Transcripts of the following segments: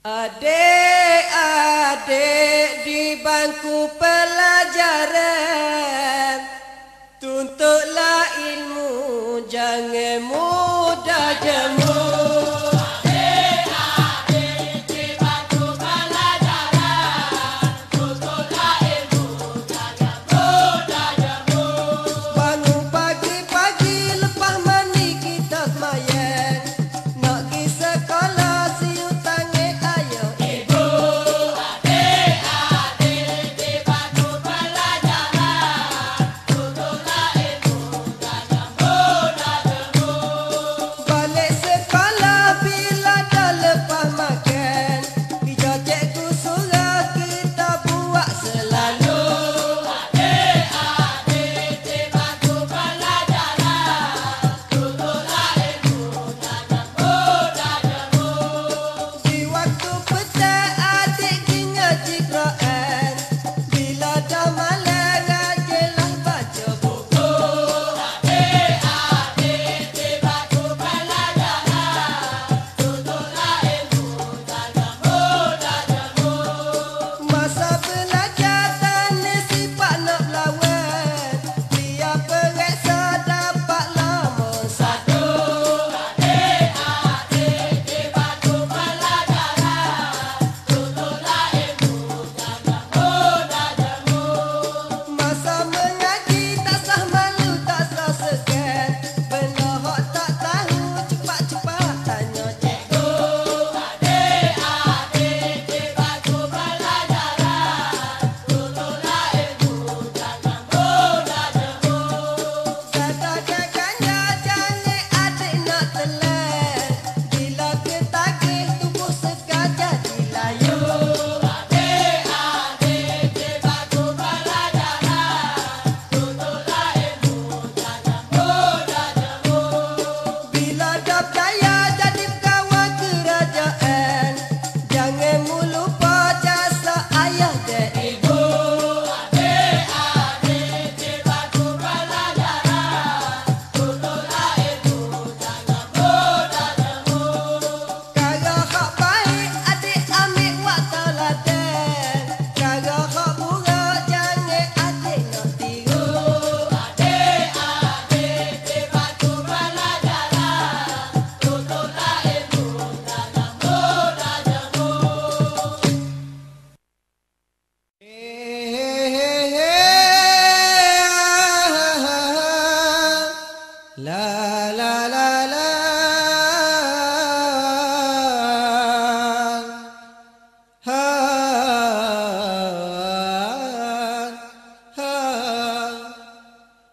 Adik-adik di bangku pelajaran Tuntutlah ilmu jangan mudah La la لا لا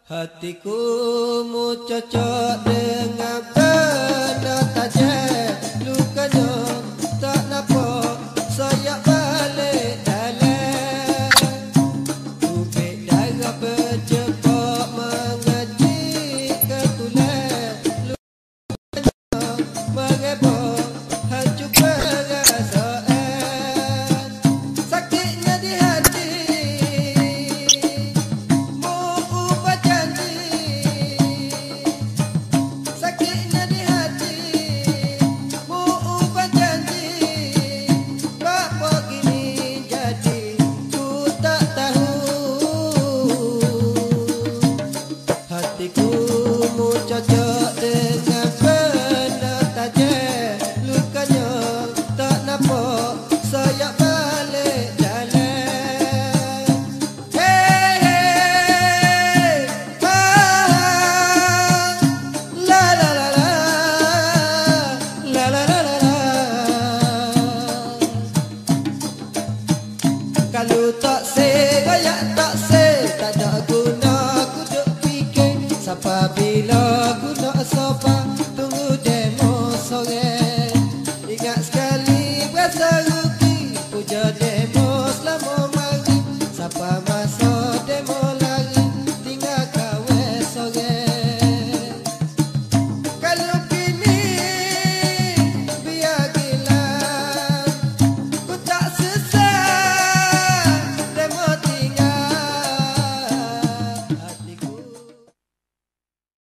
Hatiku mu cocok Kalau tak se, gaya tak se, tak ada guna ku jauh pikir. Sapa bila nak sopan.